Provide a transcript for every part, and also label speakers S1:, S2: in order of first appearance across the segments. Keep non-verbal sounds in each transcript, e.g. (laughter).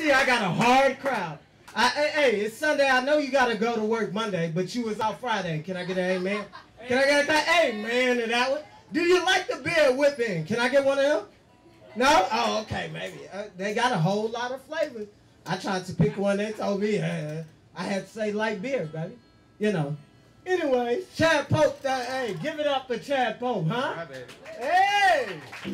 S1: see, I got a hard crowd. I, hey, hey, it's Sunday. I know you got to go to work Monday, but you was out Friday. Can I get an amen? Can I get that amen to that one? Do you like the beer Whip In? Can I get one of them? No? Oh, okay, maybe. Uh, they got a whole lot of flavors. I tried to pick one. They told me uh, I had to say light beer, baby. You know. Anyways, Chad Pope, that, hey, give it up for Chad Pope, huh? Hey!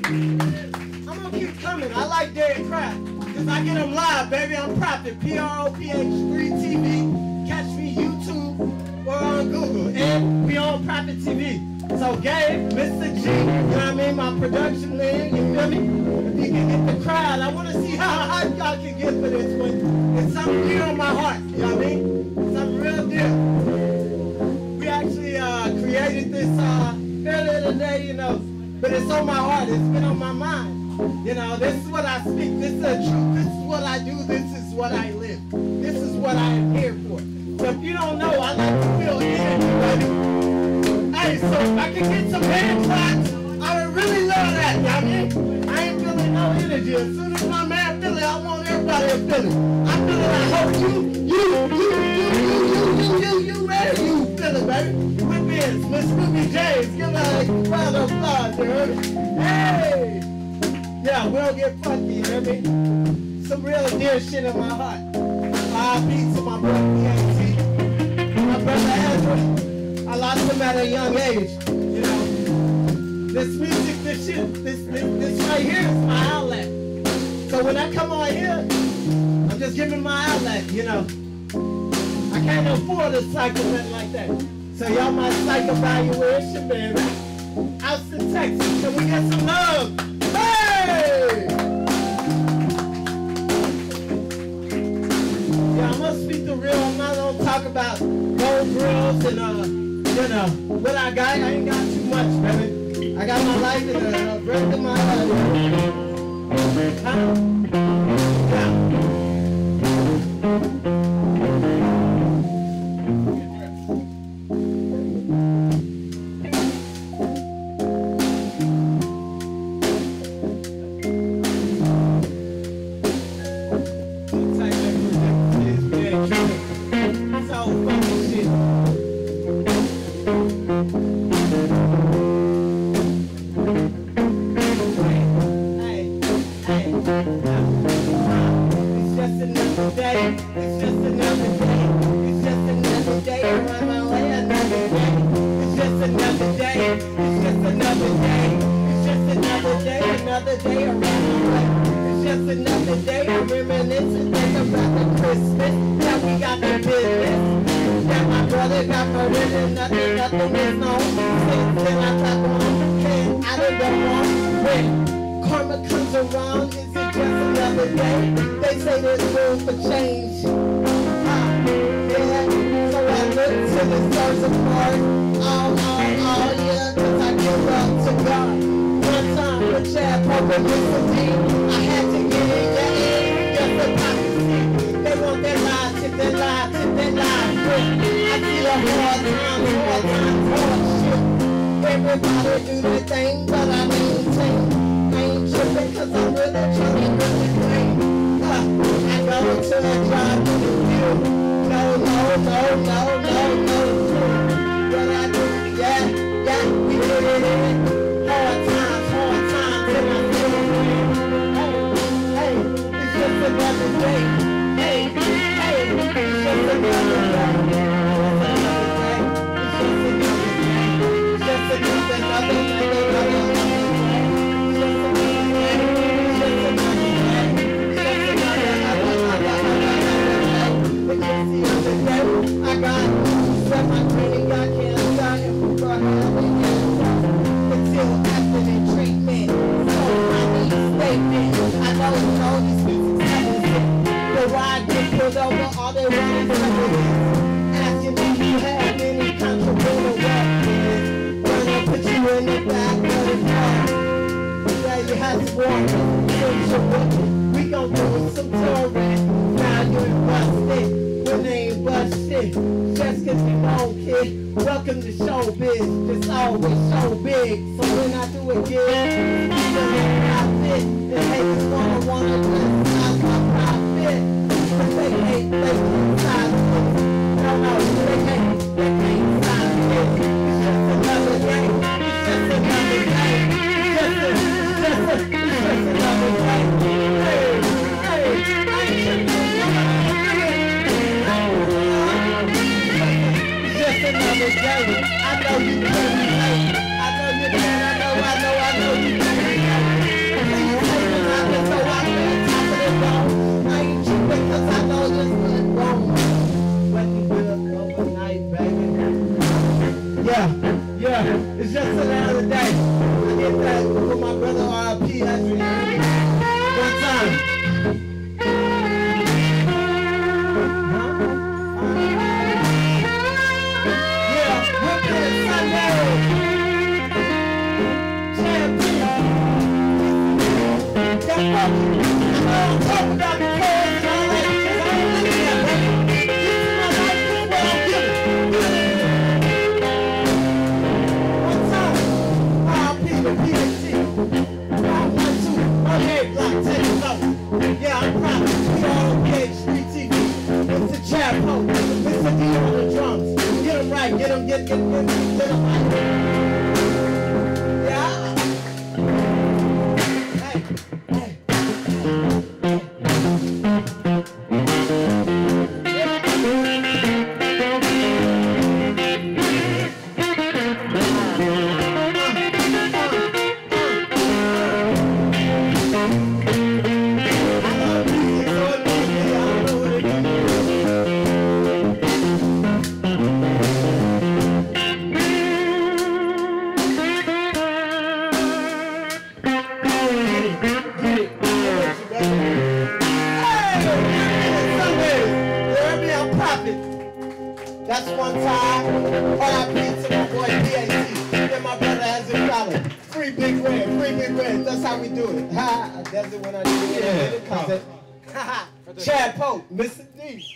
S1: I'm gonna keep coming. I like Derek Craft. Cause I get them live, baby. I'm Proph3t, P-R-O-P-H-3 TV. Catch me YouTube or on Google. And we on Proph3t TV. So Gabe, Mr. G, you know what I mean? My production man, you feel me? If you can get the crowd, I wanna see how hot y'all can get for this one. It's something dear on my heart, you know what I mean? Something real dear. We actually uh, created this uh, earlier today, you know, but it's on my heart. It's been on my mind. You know, this is what I speak. This is the truth. This is what I do. This is what I live. This is what I am here for. So if you don't know, I like to feel energy, baby. Hey, so if I can get some hand claps, I would really love that. I mean? I ain't feeling no energy. As soon as my man feel it, I want everybody to feel it. I feel it. I hope you, you, you, you, you, you, you, you, you, ready? You feel it, baby. With this, Miss Ruby James. Give her a round of applause, you heard? Hey! Yeah, we'll get funky, you hear me? Some real dear shit in my heart. Beats to my brother PAT. My brother Ezra. I lost him at a young age, you know. This music, this shit, this, this, this right here is my outlet. So when I come on here, I'm just giving my outlet, you know. I can't afford a cycle nothing like that. So y'all my psych evaluation, baby. Austin, Texas. Can we get some love? Yeah, I'm gonna speak the real. I'm not gonna talk about gold grills and uh, you know, what I got. I ain't got too much, baby. I got my life and the rest of my life. Huh? Yeah. I'm reminiscing think about the Christmas that we got the business. That my brother got murdered and nothing, nothing is known. Since then I talk on and I don't go on. When karma comes around, is it just another day? They say there's room for change. Ah, yeah. So I look to the stars apart. Oh, oh, oh, yeah, cause I give up to God. One time with Chad Parker, Mr. D, I see a hard hard hard shit. Everybody do their thing, but I maintain. I ain't tripping cause I'm really trying to. Uh, I to a view. No, no, no, no, no, no. What I do, yeah, yeah, we it. Hard times, hard times, and I feel. Hey, hey, it's just another day. We gon' do some touring. Now you're busted. When they ain't busted. Just cause you know, kid. Welcome to showbiz. It's always show big. So when I do a gig, I'm haters wanna wanna They hate. Thank you. how we do it. Ha! (laughs) That's it when I do it.
S2: Yeah. (laughs)
S1: Chad Pope, Mr. D.